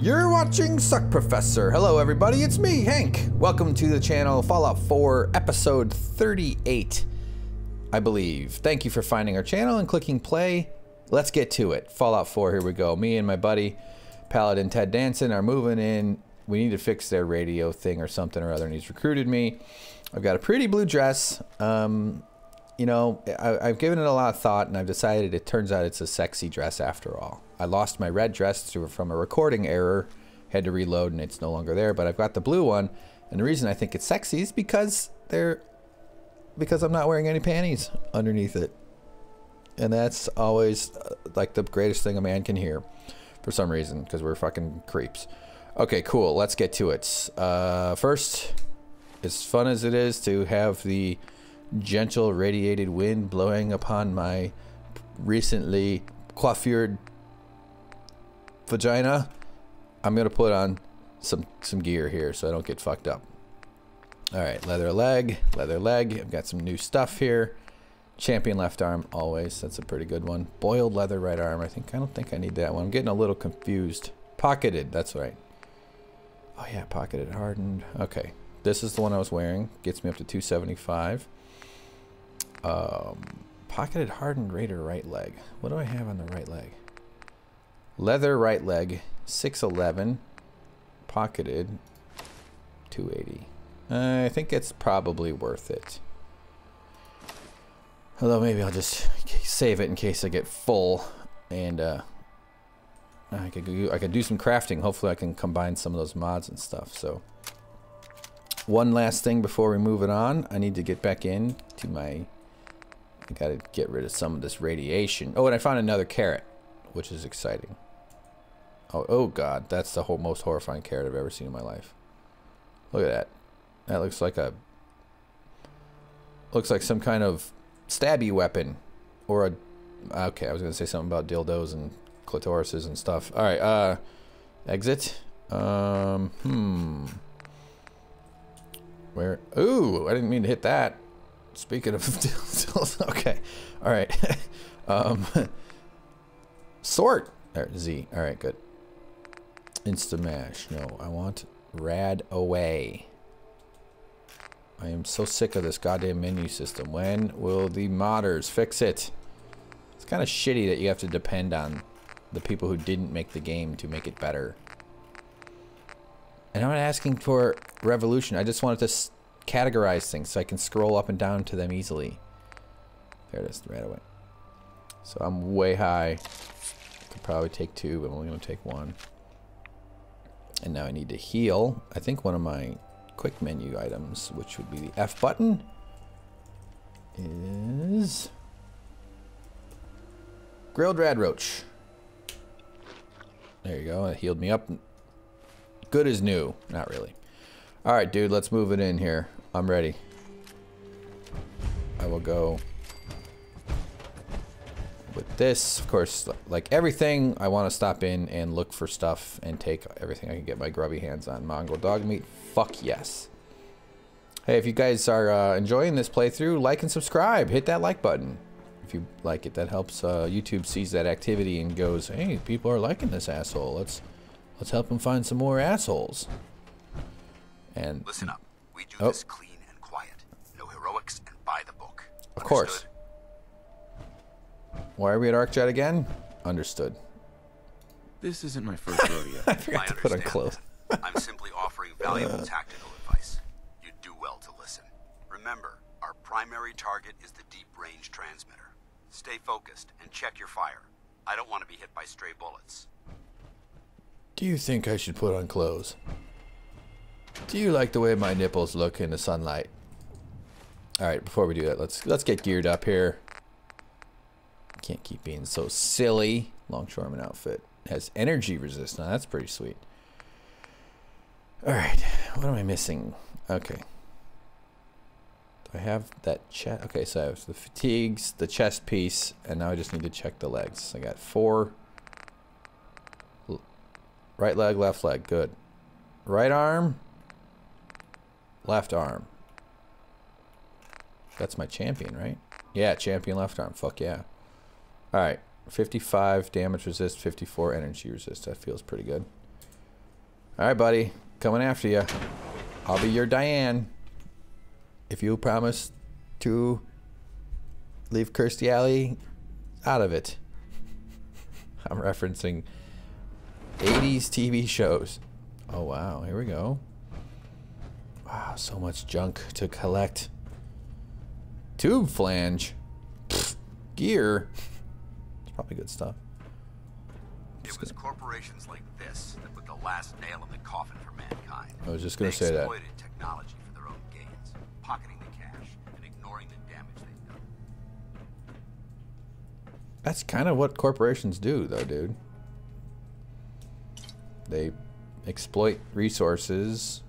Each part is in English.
You're watching Suck Professor. Hello, everybody. It's me, Hank. Welcome to the channel Fallout 4, episode 38, I believe. Thank you for finding our channel and clicking play. Let's get to it. Fallout 4, here we go. Me and my buddy, Paladin Ted Danson, are moving in. We need to fix their radio thing or something or other, and he's recruited me. I've got a pretty blue dress. Um, you know, I, have given it a lot of thought, and I've decided it turns out it's a sexy dress after all. I lost my red dress from a recording error, had to reload, and it's no longer there. But I've got the blue one, and the reason I think it's sexy is because they're because I'm not wearing any panties underneath it, and that's always uh, like the greatest thing a man can hear, for some reason, because we're fucking creeps. Okay, cool. Let's get to it. Uh, first, as fun as it is to have the gentle radiated wind blowing upon my recently coiffured vagina, I'm gonna put on some some gear here so I don't get fucked up. All right, leather leg, leather leg. I've got some new stuff here. Champion left arm, always. That's a pretty good one. Boiled leather right arm. I think I don't think I need that one. I'm getting a little confused. Pocketed. That's right. Oh yeah, pocketed, hardened. Okay, this is the one I was wearing. Gets me up to 275. Um, pocketed, hardened Raider right leg. What do I have on the right leg? Leather right leg, 611. Pocketed, 280. I think it's probably worth it. Although maybe I'll just save it in case I get full and uh, I could do, I could do some crafting. Hopefully I can combine some of those mods and stuff. So one last thing before we move it on. I need to get back in to my I gotta get rid of some of this radiation. Oh, and I found another carrot, which is exciting. Oh, oh god, that's the whole most horrifying carrot I've ever seen in my life. Look at that. That looks like a looks like some kind of stabby weapon or a okay, I was going to say something about dildos and clitorises and stuff. All right, uh exit. Um, hmm. Where? Ooh, I didn't mean to hit that. Speaking of dildos, okay. All right. um sort. There, Z. All right, good. Instamash. No, I want rad away. I am so sick of this goddamn menu system. When will the modders fix it? It's kind of shitty that you have to depend on the people who didn't make the game to make it better. And I'm not asking for revolution. I just wanted to categorize things so I can scroll up and down to them easily. There it is, right away. So I'm way high. Could probably take two, but I'm only going to take one. And now I need to heal. I think one of my quick menu items, which would be the F button, is grilled rad roach. There you go. It healed me up. Good as new. Not really. All right, dude. Let's move it in here. I'm ready. I will go this. Of course, like everything, I want to stop in and look for stuff and take everything I can get my grubby hands on. Mongrel dog meat, fuck yes. Hey, if you guys are uh, enjoying this playthrough, like and subscribe. Hit that like button if you like it. That helps uh, YouTube sees that activity and goes, hey, people are liking this asshole. Let's let's help them find some more assholes. And listen up. We do oh. this clean and quiet. No heroics and by the book. Of Understood? course. Why are we at ArcJet again? Understood. This isn't my first rodeo. I forgot I to put on clothes. I'm simply offering valuable tactical advice. You'd do well to listen. Remember, our primary target is the deep range transmitter. Stay focused and check your fire. I don't want to be hit by stray bullets. Do you think I should put on clothes? Do you like the way my nipples look in the sunlight? All right, before we do that, let's let's get geared up here. Can't keep being so silly. Longshoreman outfit. Has energy resist. Now that's pretty sweet. Alright. What am I missing? Okay. I have that chest? Okay, so I have the fatigues, the chest piece, and now I just need to check the legs. I got four. Right leg, left leg. Good. Right arm. Left arm. That's my champion, right? Yeah, champion left arm. Fuck yeah. Alright, 55 damage resist, 54 energy resist. That feels pretty good. All right, buddy. Coming after you. I'll be your Diane. If you promise to leave Kirstie Alley out of it. I'm referencing 80s TV shows. Oh, wow. Here we go. Wow, so much junk to collect. Tube flange. Pfft, gear. Probably good stuff. It was corporations like this that put the last nail in the coffin for mankind. I was just gonna say that. exploited technology for their own gains, pocketing the cash and ignoring the damage they've done. That's kind of what corporations do, though, dude. They exploit resources,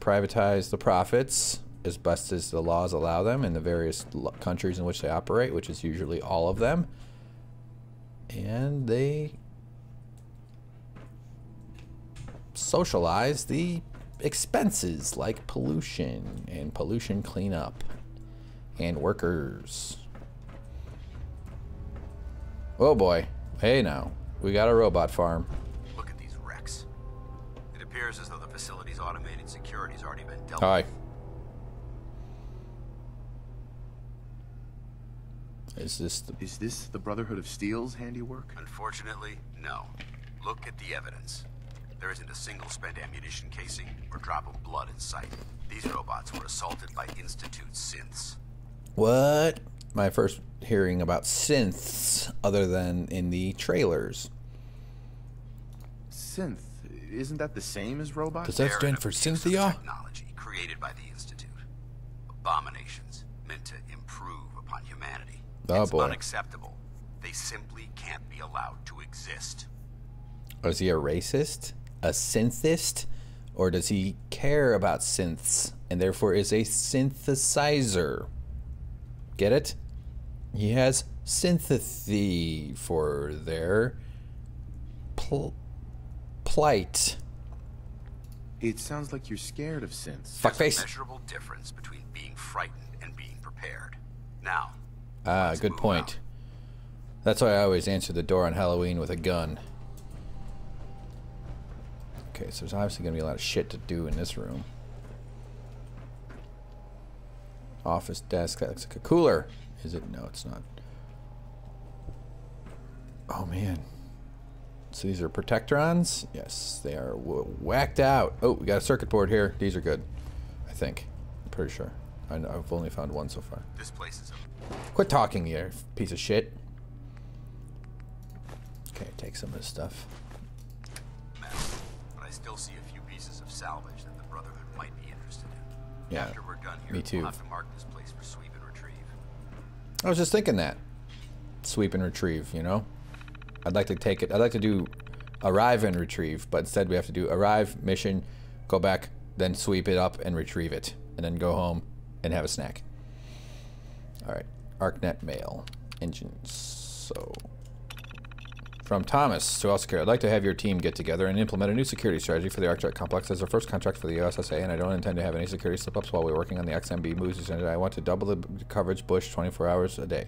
privatize the profits as best as the laws allow them in the various countries in which they operate, which is usually all of them. And they socialize the expenses like pollution and pollution cleanup and workers. Oh boy. Hey now. We got a robot farm. Look at these wrecks. It appears as though the facility's automated security's already been dealt Hi. with. Is this the Is this the Brotherhood of Steel's handiwork? Unfortunately, no. Look at the evidence. There isn't a single spent ammunition casing or drop of blood in sight. These robots were assaulted by Institute synths. what? My first hearing about synths other than in the trailers. Synth. Isn't that the same as robot? Does that They're stand for abuse Cynthia? Technology created by the Institute. Abominations meant to improve upon humanity. Oh, it's boy. unacceptable. They simply can't be allowed to exist. Is he a racist? A synthist? Or does he care about synths and therefore is a synthesizer? Get it? He has sympathy for their pl- plight. It sounds like you're scared of synths. There's Fuckface. a measurable difference between being frightened and being prepared. Now, Ah, good point. out. That's why I always answer the door on Halloween with a gun. Okay, so there's obviously going to be a lot of shit to do in this room. Office desk, that looks like a cooler. Is it? No, it's not. Oh, man. So these are protectrons? Yes, they are whacked out. Oh, we got a circuit board here. These are good, I think. I'm pretty sure. I I've only found one so far. This place is a Quit talking, you piece of shit. Okay, take some of this stuff. but I still see a few pieces of salvage that the Brotherhood might be interested in. Yeah, After we're done here, me too. we'll have to mark this place for sweep and retrieve. I was just thinking that. Sweep and retrieve, you know? I'd like to take it. I'd like to do arrive and retrieve, but instead we have to do arrive, mission, go back, then sweep it up and retrieve it, and then go home and have a snack. All right. ArcJet mail. Engines. So. From Thomas to All I'd like to have your team get together and implement a new security strategy for the ArcJet complex as our first contract for the USSA, and I don't intend to have any security slip-ups while we're working on the XMB moves. I want to double the coverage bush 24 hours a day.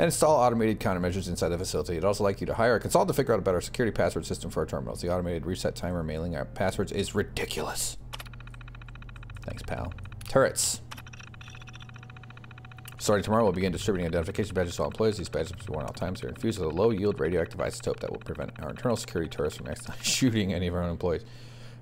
And install automated countermeasures inside the facility. I'd also like you to hire a consultant to figure out a better security password system for our terminals. The automated reset timer mailing our passwords is ridiculous. Thanks, pal. Turrets. Starting tomorrow, we'll begin distributing identification badges to all employees. These badges must be worn all times. They're infused with a low-yield radioactive isotope that will prevent our internal security turrets from accidentally shooting any of our own employees.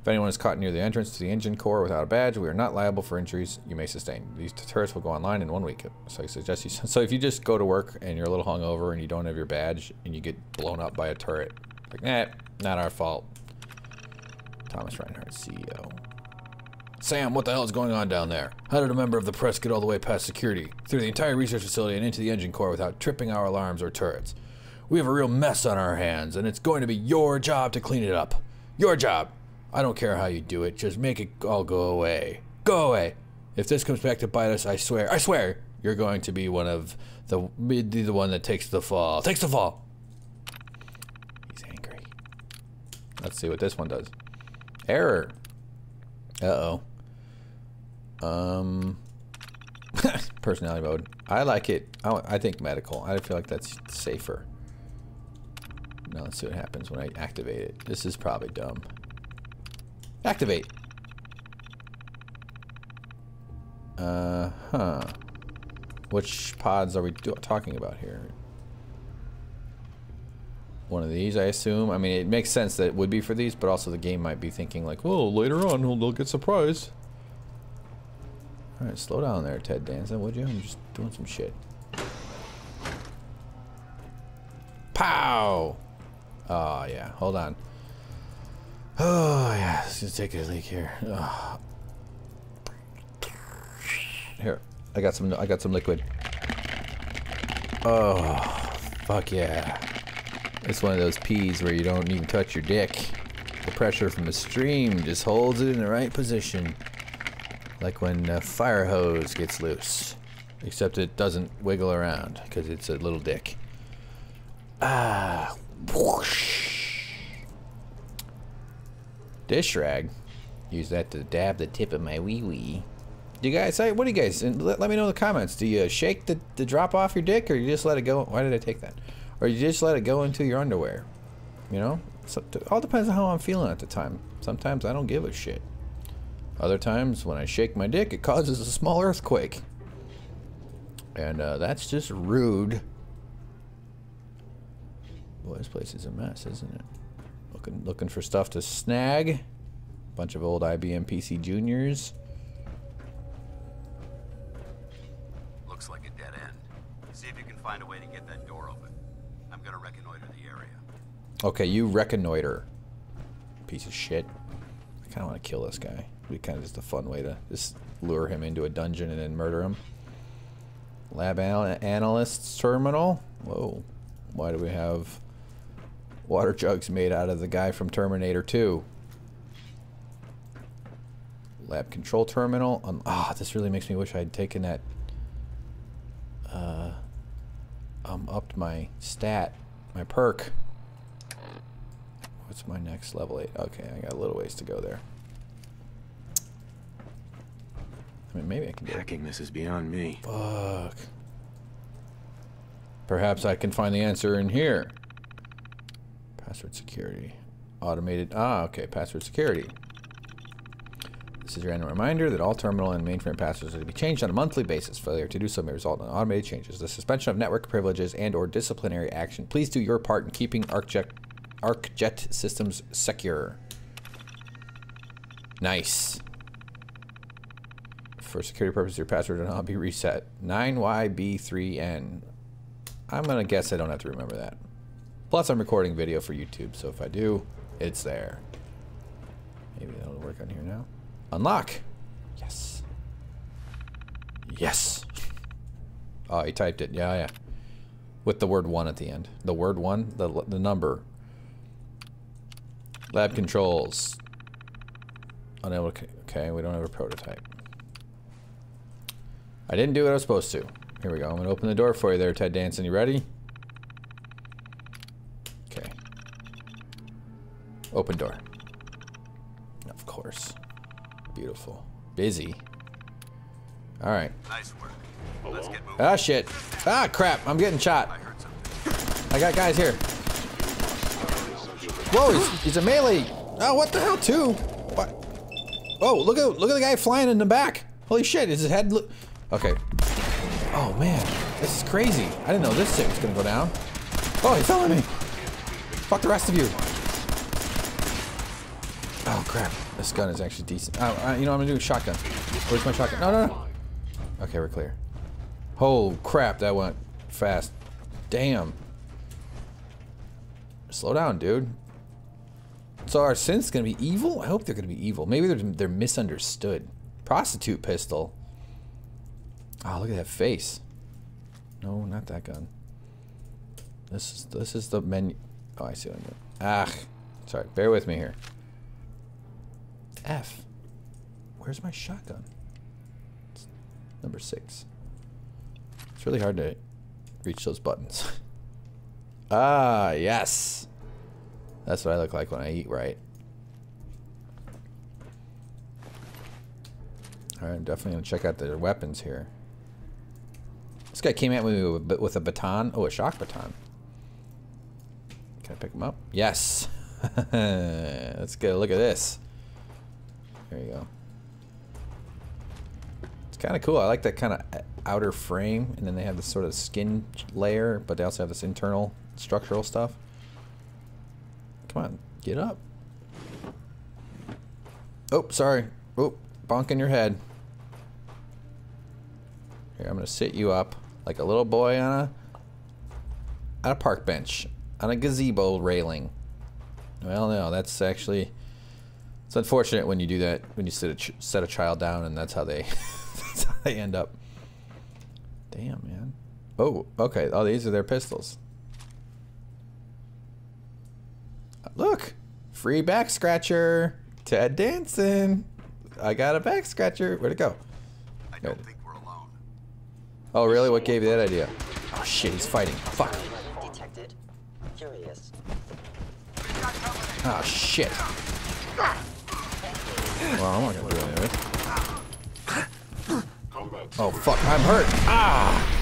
If anyone is caught near the entrance to the engine core without a badge, we are not liable for injuries you may sustain. These turrets will go online in one week. So I suggest you. So if you just go to work and you're a little hungover and you don't have your badge and you get blown up by a turret, like, nah, not our fault. Thomas Reinhardt, CEO. Sam, what the hell is going on down there? How did a member of the press get all the way past security, through the entire research facility and into the engine core without tripping our alarms or turrets? We have a real mess on our hands, and it's going to be your job to clean it up. Your job. I don't care how you do it, just make it all go away. Go away. If this comes back to bite us, I swear, I swear, you're going to be one of the, be the one that takes the fall. Takes the fall. He's angry. Let's see what this one does. Error. Uh-oh. Um, personality mode. I like it. I, I think medical. I feel like that's safer. Now let's see what happens when I activate it. This is probably dumb. Activate. Uh huh. Which pods are we talking about here? One of these, I assume. I mean, it makes sense that it would be for these, but also the game might be thinking like, well, later on they'll get surprised. All right, slow down there, Ted Danson, would you? I'm just doing some shit. Pow! Oh, yeah. Hold on. Oh, yeah. Let's just take a leak here. Oh. Here. I got some I got some liquid. Oh, fuck yeah. It's one of those peas where you don't even touch your dick. The pressure from the stream just holds it in the right position. Like when a fire hose gets loose. Except it doesn't wiggle around because it's a little dick. Ah, whoosh. Dish rag. Use that to dab the tip of my wee wee. Do you guys, say what do you guys, let, let me know in the comments. Do you shake the, the drop off your dick or you just let it go? Why did I take that? Or you just let it go into your underwear? You know? So, it all depends on how I'm feeling at the time. Sometimes I don't give a shit. Other times, when I shake my dick, it causes a small earthquake. And uh, that's just rude. Boy, this place is a mess, isn't it? Looking, looking for stuff to snag. Bunch of old IBM PC Juniors. Looks like a dead end. See if you can find a way to get that door open. I'm gonna reconnoiter the area. Okay, you reconnoiter. Piece of shit. I kind of want to kill this guy. Be kind of just a fun way to just lure him into a dungeon and then murder him. Lab anal analyst's terminal. Whoa. Why do we have water jugs made out of the guy from Terminator 2? Lab control terminal. Um, ah, this really makes me wish I'd taken that. Uh, um, upped my stat, my perk. What's my next level 8? Okay, I got a little ways to go there. I mean, maybe I can do Hacking this is beyond me. Fuck. Perhaps I can find the answer in here. Password security. Automated. Ah, okay. Password security. This is your annual reminder that all terminal and mainframe passwords are to be changed on a monthly basis. Failure to do so may result in automated changes. The suspension of network privileges and or disciplinary action. Please do your part in keeping ArcJet, ArcJet systems secure. Nice. For security purposes, your password will not be reset. 9YB3N. I'm going to guess I don't have to remember that. Plus, I'm recording video for YouTube, so if I do, it's there. Maybe that'll work on here now. Unlock. Yes. Yes. Oh, he typed it. Yeah, yeah. With the word one at the end. The word one, the, the number. Lab controls. Unable to, okay, we don't have a prototype. I didn't do what I was supposed to. Here we go. I'm going to open the door for you there, Ted Danson. You ready? Okay. Open door. Of course. Beautiful. Busy. All right. Nice work. Let's get moving. Ah, shit. Ah, crap. I'm getting shot. I heard something. I got guys here. Whoa, he's, he's a melee. Oh, what the hell, too? What? Oh, look at look at the guy flying in the back. Holy shit, is his head... Okay. Oh, man. This is crazy. I didn't know this shit was gonna go down. Oh, he fell on me. Fuck the rest of you. Oh, crap. This gun is actually decent. Oh, uh, you know, I'm gonna do a shotgun. Where's my shotgun? No, no, no. Okay, we're clear. Oh, crap. That went fast. Damn. Slow down, dude. So are synths gonna be evil? I hope they're gonna be evil. Maybe they're, they're misunderstood. Prostitute pistol. Oh, look at that face. No, not that gun. This is this is the menu. Oh, I see what I'm doing. Ah, sorry. Bear with me here. F. Where's my shotgun? It's number six. It's really hard to reach those buttons. ah, yes. That's what I look like when I eat right. Alright, I'm definitely going to check out their weapons here. This guy came at me with, with a baton. Oh, a shock baton. Can I pick him up? Yes. Let's get a look at this. There you go. It's kind of cool. I like that kind of outer frame, and then they have this sort of skin layer, but they also have this internal structural stuff. Come on, get up. Oh, sorry. Oh, bonk in your head. Here, I'm gonna sit you up like a little boy on a on a park bench on a gazebo railing. Well, no, that's actually it's unfortunate when you do that when you set a ch set a child down and that's how they that's how they end up. Damn, man. Oh, okay. Oh, these are their pistols. Look, free back scratcher. Ted Danson. I got a back scratcher. Where'd it go? I don't think. Oh, really? What gave you that idea? Oh shit, he's fighting. Fuck. Detected. Oh shit. Well, I'm not gonna do it. Oh fuck, I'm hurt. Ah.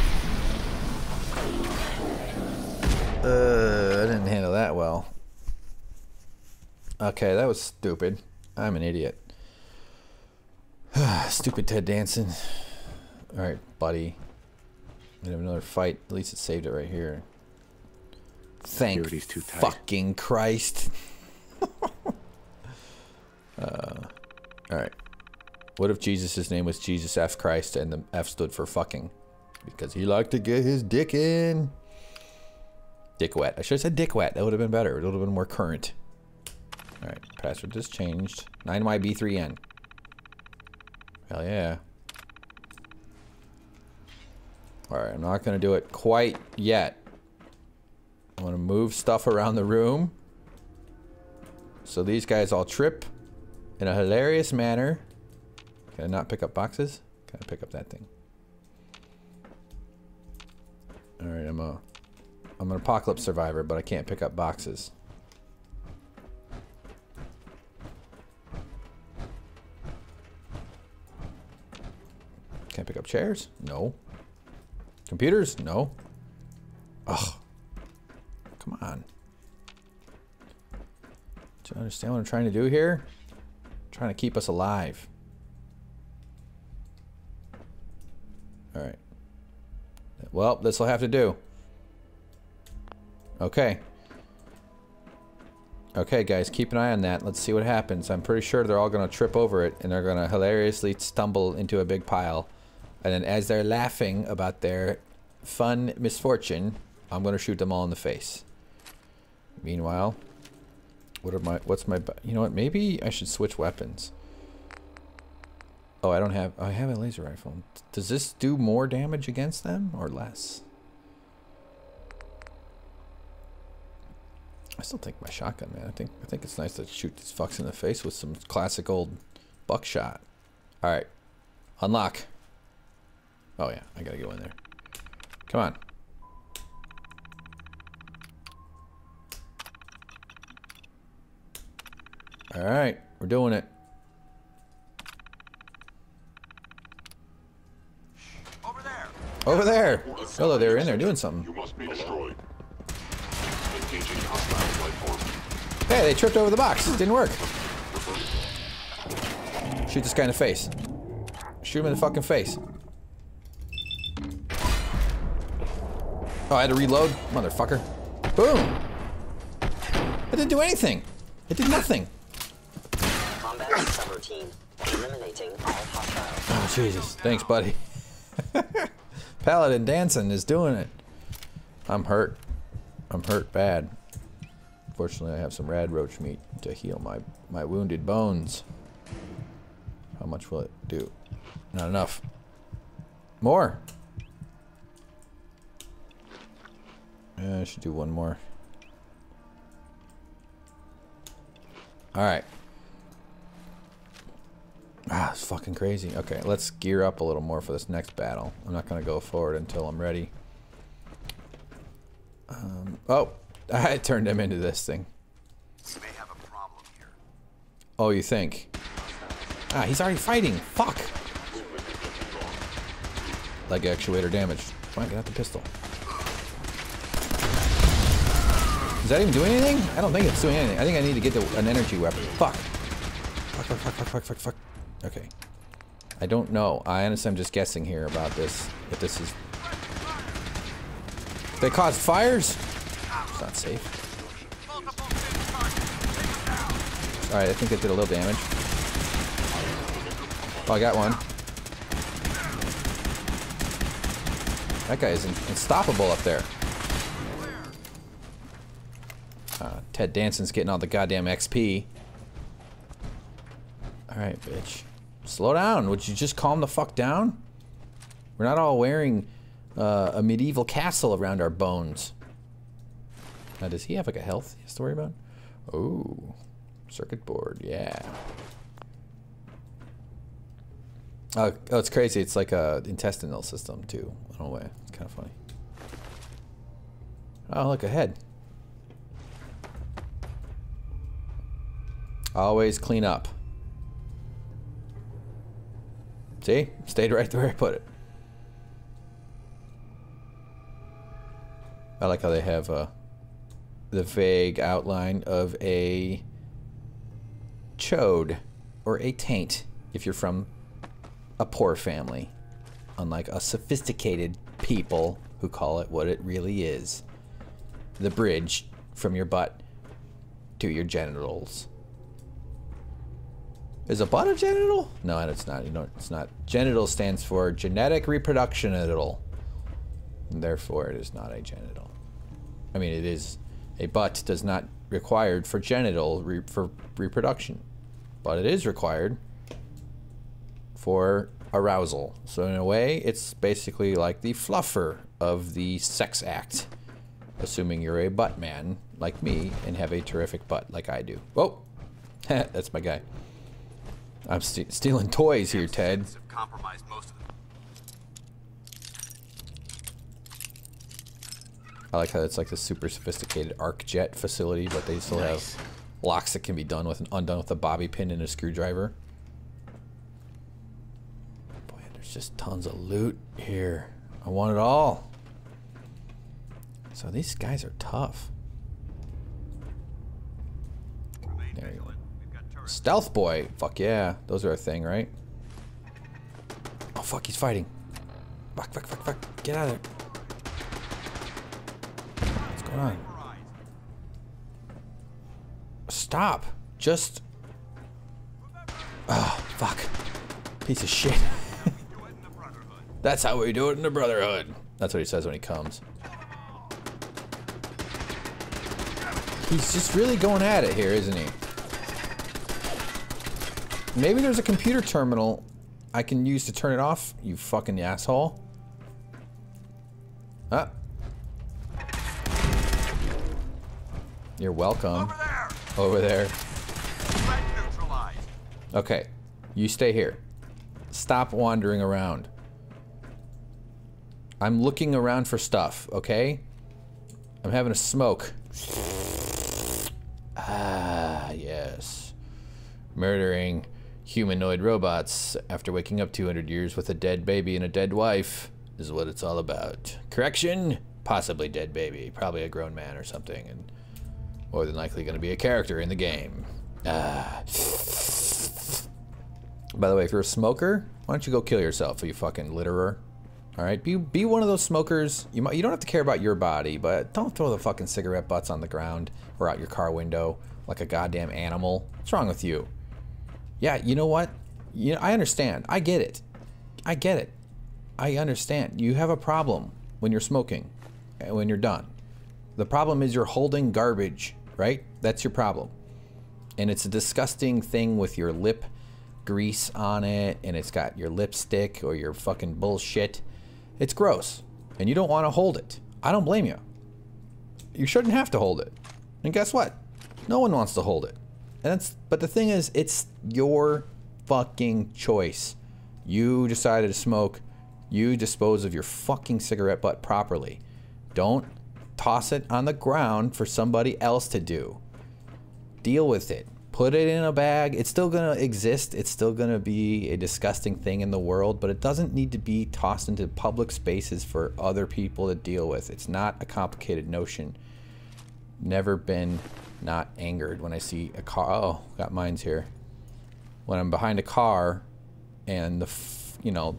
Uh, I didn't handle that well. Okay, that was stupid. I'm an idiot. stupid Ted Danson. All right, buddy. We have another fight. At least it saved it right here. Thank Security's too tight. fucking Christ. uh, all right. What if Jesus' name was Jesus F. Christ and the F stood for fucking? Because he liked to get his dick in. Dick wet. I should have said dick wet. That would have been better. It would have been more current. All right. Password just changed. 9YB3N. Hell yeah. All right. I'm not going to do it quite yet. I want to move stuff around the room. So these guys all trip in a hilarious manner. Can I not pick up boxes? Can I pick up that thing? Alright, I'm a I'm an apocalypse survivor, but I can't pick up boxes. Can't pick up chairs? No. Computers? No. Ugh. Come on. Do you understand what I'm trying to do here? I'm trying to keep us alive. Alright. Well, this will have to do. Okay. Okay, guys, keep an eye on that. Let's see what happens. I'm pretty sure they're all going to trip over it, and they're going to hilariously stumble into a big pile. And then as they're laughing about their fun misfortune, I'm going to shoot them all in the face. Meanwhile, what are my, what's my, you know what, maybe I should switch weapons. Oh, I don't have, I have a laser rifle. Does this do more damage against them or less? I still think my shotgun, man. I think, I think it's nice to shoot these fucks in the face with some classic old buckshot. All right, unlock. Oh yeah, I gotta go in there. Come on. All right, we're doing it. Over there! Over there. Hello, they were in there doing something. You must be destroyed. Engaging hostile life form. Hey, they tripped over the box. It didn't work. Shoot this guy in the face. Shoot him in the fucking face. Oh, I had to reload? Motherfucker. Boom! It didn't do anything. It did nothing. Combat subroutine. Eliminating all hostiles. Oh, Jesus. Thanks, buddy. Paladin Danson is doing it. I'm hurt. I'm hurt bad. Fortunately, I have some rad roach meat to heal my, my wounded bones. How much will it do? Not enough. More. Yeah, I should do one more. Alright. Ah, it's fucking crazy. Okay, let's gear up a little more for this next battle. I'm not going to go forward until I'm ready. Um, oh, I turned him into this thing. May have a problem here. Oh, you think? Ah, he's already fighting. Fuck. Leg actuator damage. On, get out the pistol. Does that even do anything? I don't think it's doing anything. I think I need to get to an energy weapon. Fuck. fuck, fuck, fuck, fuck, fuck, fuck, fuck. Okay. I don't know. I honestly, I'm just guessing here about this. If this is... They caused fires? It's not safe. Alright, I think it did a little damage. Oh, I got one. That guy is unstoppable up there. Ted Danson's getting all the goddamn XP. Alright, bitch. Slow down. Would you just calm the fuck down? We're not all wearing uh, a medieval castle around our bones. Now, does he have like a health he has to worry about? Oh, circuit board, yeah. Oh, oh, it's crazy. It's like a intestinal system too, in a way. It's kind of funny. Oh, look ahead. Always clean up. See? Stayed right where I put it. I like how they have uh, the vague outline of a chode or a taint if you're from a poor family, unlike a sophisticated people who call it what it really is the bridge from your butt to your genitals. Is a butt a genital? No, it's not. You know, it's not. Genital stands for genetic reproduction. It'll. Therefore, it is not a genital. I mean, it is. A butt does not required for genital re for reproduction, but it is required for arousal. So in a way, it's basically like the fluffer of the sex act, assuming you're a butt man like me and have a terrific butt like I do. Whoa, that's my guy. I'm st stealing toys here, Ted. Have compromised most of them. I like how it's like the super sophisticated arc jet facility, but they still Nice. have locks that can be done with an undone with a bobby pin and a screwdriver. Boy, there's just tons of loot here. I want it all. So these guys are tough. There you go. Stealth boy, fuck yeah, those are a thing, right? Oh fuck, he's fighting. Fuck, fuck, fuck, fuck, get out of there. What's going on? Stop. Just. Oh, fuck. Piece of shit. That's how we do it in the Brotherhood. That's what he says when he comes. He's just really going at it here, isn't he? Maybe there's a computer terminal I can use to turn it off, you fucking asshole. Ah. You're welcome. Over there! Over there. Okay, you stay here. Stop wandering around. I'm looking around for stuff, okay? I'm having a smoke. Ah, yes. Murdering humanoid robots after waking up 200 years with a dead baby and a dead wife is what it's all about. Correction? Possibly dead baby. Probably a grown man or something, and more than likely going to be a character in the game. Ah. By the way, if you're a smoker, why don't you go kill yourself, you fucking litterer? All right, be be one of those smokers. You might you don't have to care about your body, but don't throw the fucking cigarette butts on the ground or out your car window like a goddamn animal. What's wrong with you? Yeah, you know what? You know, I understand. I get it. I get it. I understand. You have a problem when you're smoking, and when you're done. The problem is you're holding garbage, right? That's your problem and it's a disgusting thing with your lip grease on it and it's got your lipstick or your fucking bullshit it's gross and you don't want to hold it i don't blame you you shouldn't have to hold it and guess what no one wants to hold it and that's but the thing is it's your fucking choice you decided to smoke you dispose of your fucking cigarette butt properly don't toss it on the ground for somebody else to do deal with it. Put it in a bag. It's still going to exist. It's still going to be a disgusting thing in the world, but it doesn't need to be tossed into public spaces for other people to deal with. It's not a complicated notion. Never been not angered when I see a car. Oh, got mines here. when I'm behind a car and the, you know,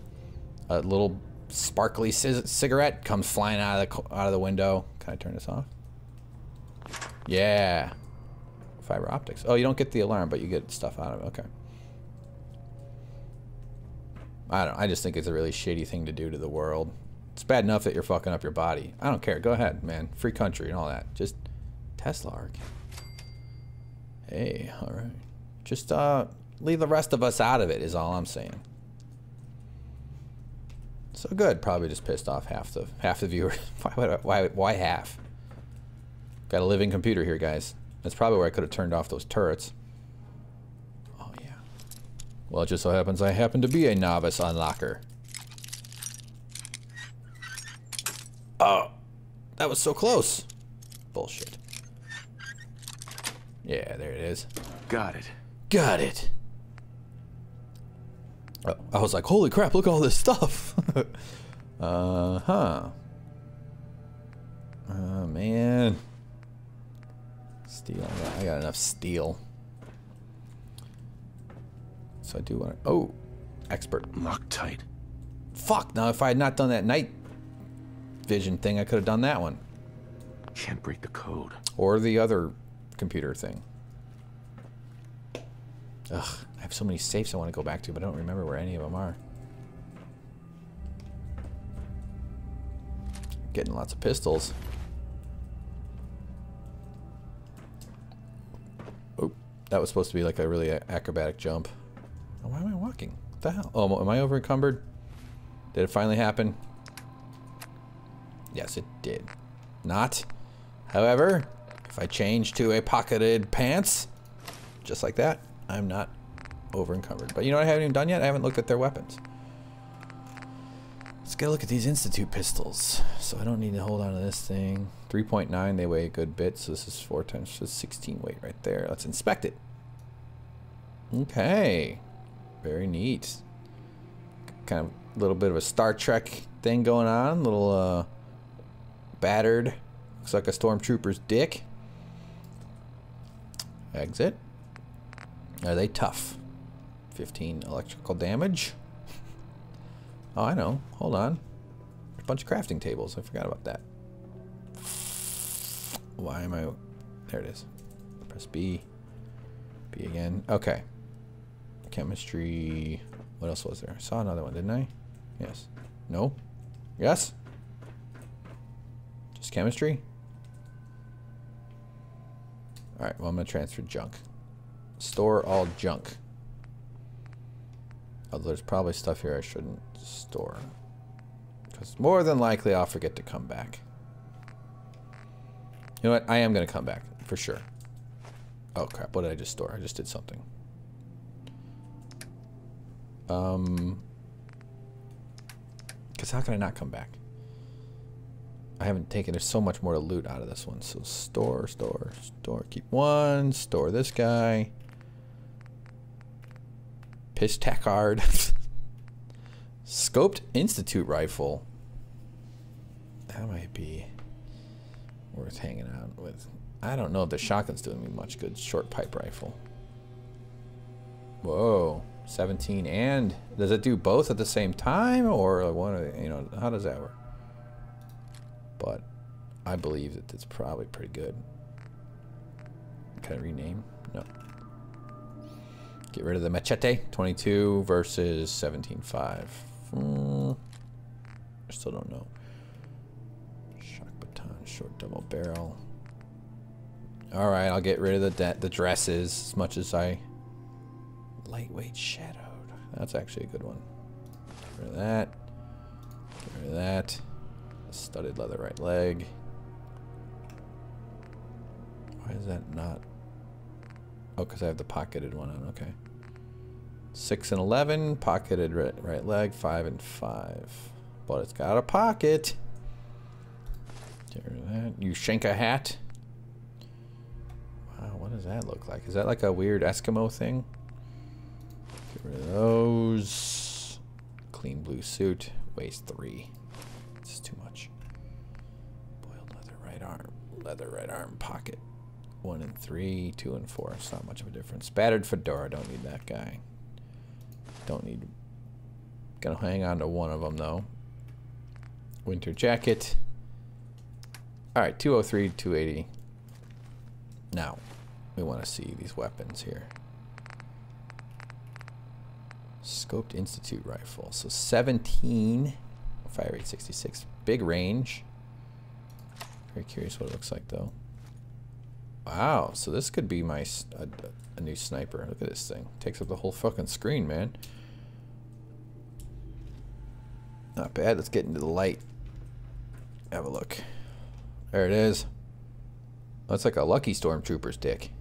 a little sparkly cigarette comes flying out of the out of the window. Can I turn this off? Yeah. Fiber optics. Oh, you don't get the alarm, but you get stuff out of it. Okay. I don't. I just think it's a really shitty thing to do to the world. It's bad enough that you're fucking up your body. I don't care. Go ahead, man. Free country and all that. Just Tesla arc. Hey, all right. Just uh, leave the rest of us out of it. Is all I'm saying. So good. Probably just pissed off half the half the viewers. why, why why half? Got a living computer here, guys. That's probably where I could have turned off those turrets. Oh yeah. Well, it just so happens I happen to be a novice unlocker. Oh, that was so close. Bullshit. Yeah, there it is. Got it. Got it. Oh, I was like, holy crap, look at all this stuff. uh huh. Oh, man. Steel. I got, I got enough steel. So I do want to. Oh, expert. Loctite. Fuck, now if I had not done that night vision thing, I could have done that one. Can't break the code. Or the other computer thing. Ugh, I have so many safes I want to go back to, but I don't remember where any of them are. Getting lots of pistols. Oh, that was supposed to be like a really acrobatic jump. Oh, why am I walking? What the hell? Oh, am I over encumbered? Did it finally happen? Yes, it did. Not. However, I change to a pocketed pants, just like that, I'm not over encumbered. But you know what I haven't even done yet? I haven't looked at their weapons. Let's get a look at these Institute pistols. So I don't need to hold on to this thing. 3.9, they weigh a good bit, so this is 4 times so 16 weight right there. Let's inspect it. Okay. Very neat. Kind of a little bit of a Star Trek thing going on. Little uh, battered. Looks like a stormtrooper's dick. Exit. Are they tough? 15 electrical damage. Oh, I know. Hold on. A bunch of crafting tables. I forgot about that. Why am I... There it is. Press B. B again. Okay. Chemistry... What else was there? I saw another one, didn't I? Yes. No? Yes? Just chemistry? Alright, well I'm gonna transfer junk. Store all junk. Although there's probably stuff here I shouldn't store. Because more than likely I'll forget to come back. You know what? I am gonna come back, for sure. Oh crap, what did I just store? I just did something. Um... Because how can I not come back? I haven't taken, there's so much more to loot out of this one. So store, store, store, keep one, store this guy. Piss Tackard. Scoped Institute rifle. That might be worth hanging out with. I don't know if the shotgun's doing me much good. Short pipe rifle. Whoa. 17 and does it do both at the same time or one you know how does that work but I believe that it's probably pretty good can I rename no get rid of the machete 22 versus 17.5 Hmm. I still don't know shock baton short double barrel all right I'll get rid of the the dresses as much as I Lightweight shadowed. That's actually a good one. Get rid of that. Get rid of that studded leather right leg. Why is that not? Oh, because I have the pocketed one on. Okay. 6 and 11, pocketed right, right leg, 5 and 5. But it's got a pocket. Get rid of that. Ushanka hat. Wow, what does that look like? Is that like a weird Eskimo thing? Get rid of those. Clean blue suit, waist 3. Leather right arm pocket. One and three, two and four. It's not much of a difference. Battered fedora. Don't need that guy. Don't need. Gonna hang on to one of them though. Winter jacket. All right, 203, 280. Now, we want to see these weapons here. Scoped Institute rifle. So 17, fire rate 66. Big range. Very curious what it looks like though. Wow, so this could be my a, a new sniper. Look at this thing. Takes up the whole fucking screen, man. Not bad. Let's get into the light. Have a look. There it is. That's like a lucky stormtrooper's dick.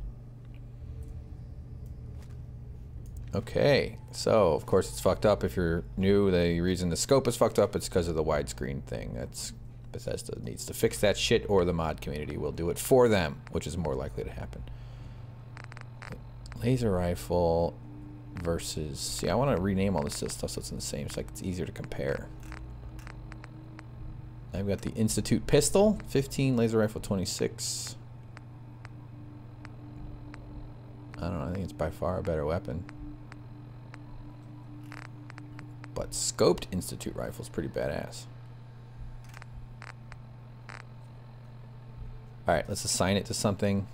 Okay, so of course it's fucked up if you're new. The reason the scope is fucked up is because of the widescreen thing. That's Bethesda needs to fix that shit or the mod community will do it for them, which is more likely to happen. Laser rifle versus... See, I want to rename all this stuff so it's in the same, so it's easier to compare. I've got the Institute pistol, 15, laser rifle 26. I don't know, I think it's by far a better weapon. But scoped Institute rifle is pretty badass. Alright, let's assign it to something.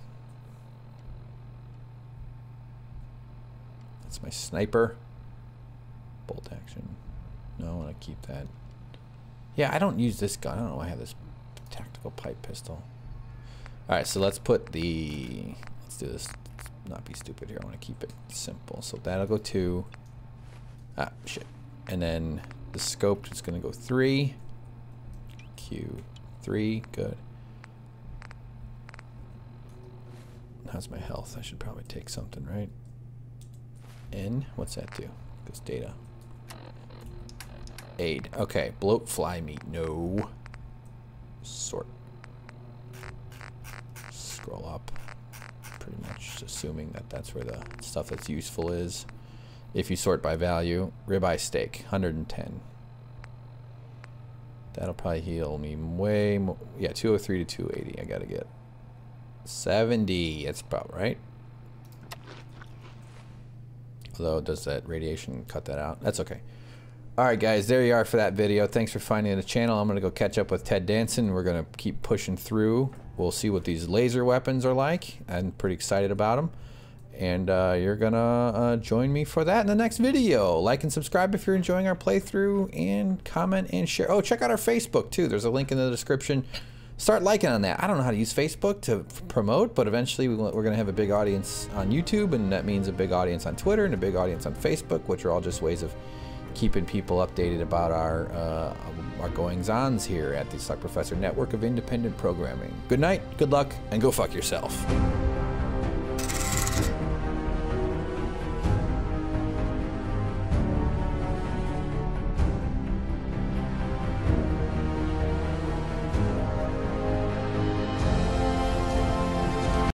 That's my sniper. Bolt action. No, I want to keep that. Yeah, I don't use this gun. I don't know why I have this tactical pipe pistol. Alright, so let's put the... Let's do this. Let's not be stupid here. I want to keep it simple. So that'll go two. Ah, shit. And then the scope is going to go three. Q. Three. Good. How's my health? I should probably take something, right? N? What's that do? Goes data. Aid. Okay. Bloat fly meat. No. Sort. Scroll up. Pretty much assuming that that's where the stuff that's useful is. If you sort by value. Ribeye steak. 110. That'll probably heal me way more. Yeah, 203 to 280 I gotta get. 70. That's about right. Although, does that radiation cut that out? That's okay. Alright guys, there you are for that video. Thanks for finding the channel. I'm going to go catch up with Ted Danson. We're going to keep pushing through. We'll see what these laser weapons are like. I'm pretty excited about them. And uh, you're going to uh, join me for that in the next video. Like and subscribe if you're enjoying our playthrough. And comment and share. Oh, check out our Facebook too. There's a link in the description start liking on that. I don't know how to use Facebook to promote, but eventually we're going to have a big audience on YouTube, and that means a big audience on Twitter and a big audience on Facebook, which are all just ways of keeping people updated about our uh, our goings-ons here at the Suck Professor Network of Independent Programming. Good night, good luck, and go fuck yourself.